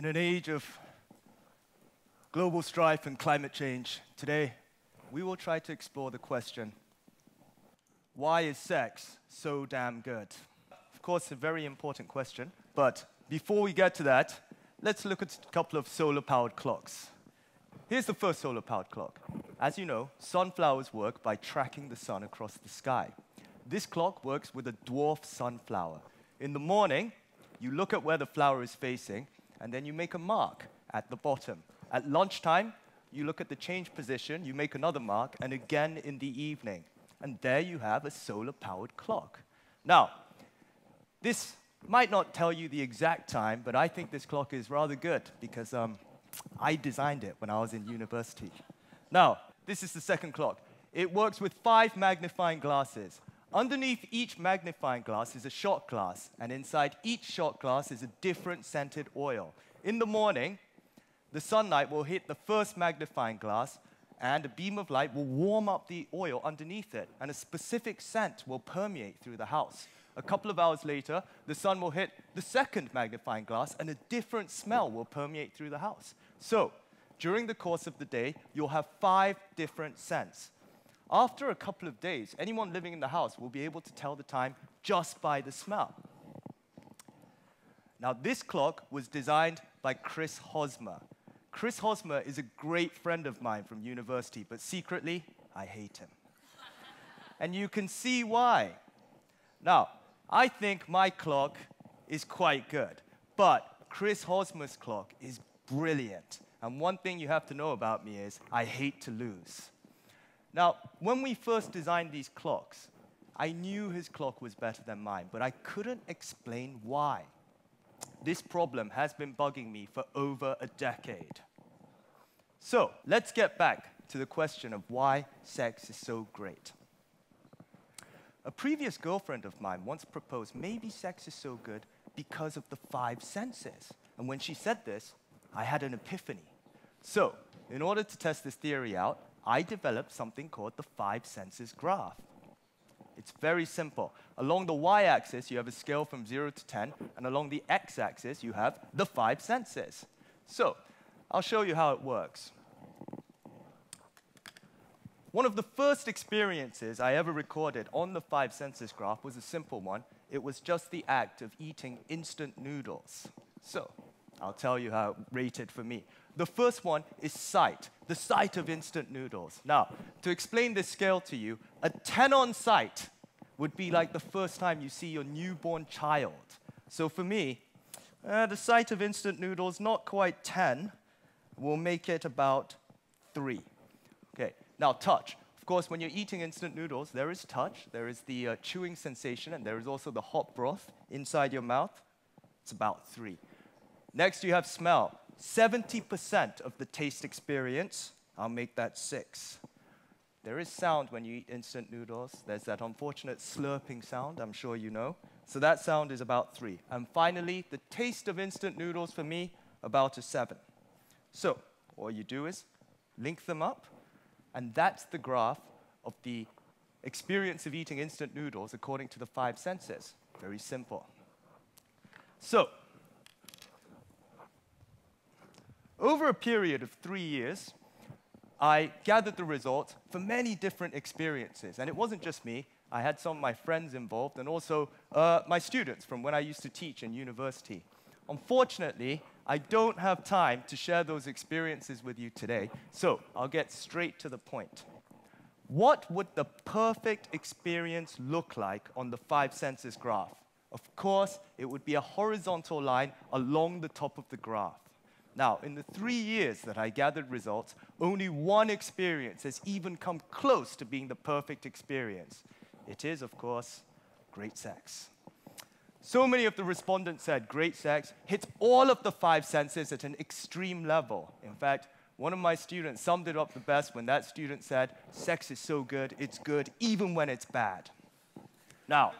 In an age of global strife and climate change, today we will try to explore the question why is sex so damn good? Of course, a very important question, but before we get to that, let's look at a couple of solar powered clocks. Here's the first solar powered clock. As you know, sunflowers work by tracking the sun across the sky. This clock works with a dwarf sunflower. In the morning, you look at where the flower is facing, and then you make a mark at the bottom. At lunchtime, you look at the change position, you make another mark, and again in the evening. And there you have a solar powered clock. Now, this might not tell you the exact time, but I think this clock is rather good because um, I designed it when I was in university. Now, this is the second clock. It works with five magnifying glasses. Underneath each magnifying glass is a shot glass, and inside each shot glass is a different scented oil. In the morning, the sunlight will hit the first magnifying glass, and a beam of light will warm up the oil underneath it, and a specific scent will permeate through the house. A couple of hours later, the sun will hit the second magnifying glass, and a different smell will permeate through the house. So, during the course of the day, you'll have five different scents. After a couple of days, anyone living in the house will be able to tell the time just by the smell. Now, this clock was designed by Chris Hosmer. Chris Hosmer is a great friend of mine from university, but secretly, I hate him. and you can see why. Now, I think my clock is quite good, but Chris Hosmer's clock is brilliant. And one thing you have to know about me is I hate to lose. Now, when we first designed these clocks, I knew his clock was better than mine, but I couldn't explain why. This problem has been bugging me for over a decade. So, let's get back to the question of why sex is so great. A previous girlfriend of mine once proposed maybe sex is so good because of the five senses. And when she said this, I had an epiphany. So, in order to test this theory out, I developed something called the five senses graph. It's very simple. Along the y-axis, you have a scale from 0 to 10, and along the x-axis, you have the five senses. So, I'll show you how it works. One of the first experiences I ever recorded on the five senses graph was a simple one. It was just the act of eating instant noodles. So, I'll tell you how rated for me. The first one is sight, the sight of instant noodles. Now, to explain this scale to you, a 10 on sight would be like the first time you see your newborn child. So for me, uh, the sight of instant noodles, not quite 10, will make it about 3. Okay, now touch. Of course, when you're eating instant noodles, there is touch, there is the uh, chewing sensation, and there is also the hot broth inside your mouth. It's about 3. Next, you have smell. 70% of the taste experience, I'll make that six. There is sound when you eat instant noodles. There's that unfortunate slurping sound, I'm sure you know. So that sound is about three. And finally, the taste of instant noodles for me, about a seven. So all you do is link them up, and that's the graph of the experience of eating instant noodles according to the five senses. Very simple. So Over a period of three years, I gathered the results for many different experiences. And it wasn't just me. I had some of my friends involved and also uh, my students from when I used to teach in university. Unfortunately, I don't have time to share those experiences with you today, so I'll get straight to the point. What would the perfect experience look like on the five senses graph? Of course, it would be a horizontal line along the top of the graph. Now, in the three years that I gathered results, only one experience has even come close to being the perfect experience. It is, of course, great sex. So many of the respondents said great sex hits all of the five senses at an extreme level. In fact, one of my students summed it up the best when that student said, Sex is so good, it's good even when it's bad. Now,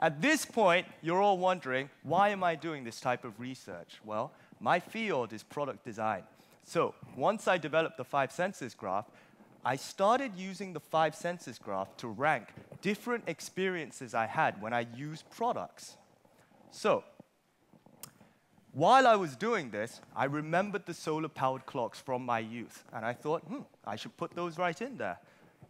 at this point, you're all wondering, why am I doing this type of research? Well, my field is product design. So once I developed the five senses graph, I started using the five senses graph to rank different experiences I had when I used products. So While I was doing this, I remembered the solar powered clocks from my youth, and I thought, hmm, I should put those right in there.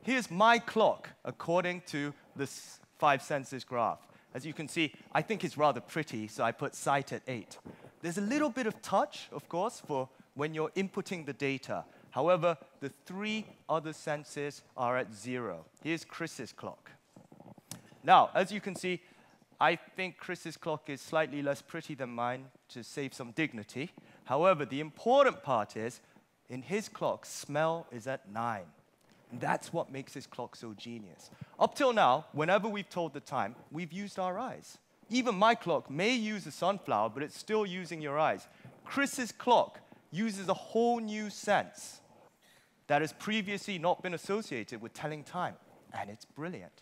Here's my clock according to this five senses graph. As you can see, I think it's rather pretty, so I put sight at 8. There's a little bit of touch, of course, for when you're inputting the data. However, the three other senses are at 0. Here's Chris's clock. Now, as you can see, I think Chris's clock is slightly less pretty than mine to save some dignity. However, the important part is, in his clock, smell is at 9. And that's what makes his clock so genius. Up till now, whenever we've told the time, we've used our eyes. Even my clock may use a sunflower, but it's still using your eyes. Chris's clock uses a whole new sense that has previously not been associated with telling time, and it's brilliant.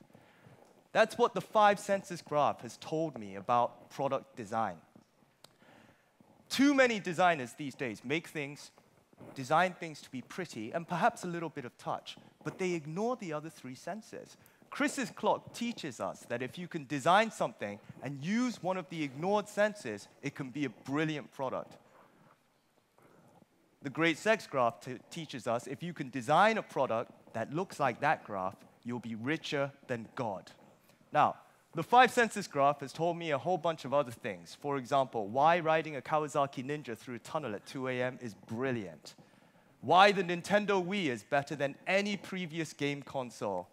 That's what the five senses graph has told me about product design. Too many designers these days make things, design things to be pretty and perhaps a little bit of touch, but they ignore the other three senses. Chris's clock teaches us that if you can design something and use one of the ignored senses, it can be a brilliant product. The Great Sex Graph teaches us if you can design a product that looks like that graph, you'll be richer than God. Now, the five senses graph has told me a whole bunch of other things. For example, why riding a Kawasaki Ninja through a tunnel at 2 a.m. is brilliant. Why the Nintendo Wii is better than any previous game console.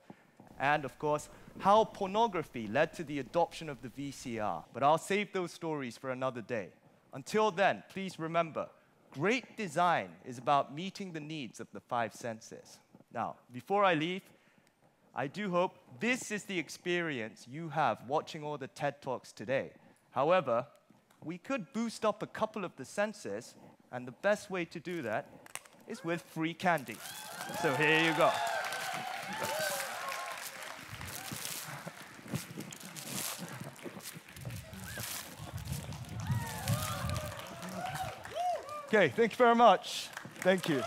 And of course, how pornography led to the adoption of the VCR. But I'll save those stories for another day. Until then, please remember, great design is about meeting the needs of the five senses. Now, before I leave, I do hope this is the experience you have watching all the TED Talks today. However, we could boost up a couple of the senses, and the best way to do that is with free candy. So here you go. Okay, thank you very much. Thank you.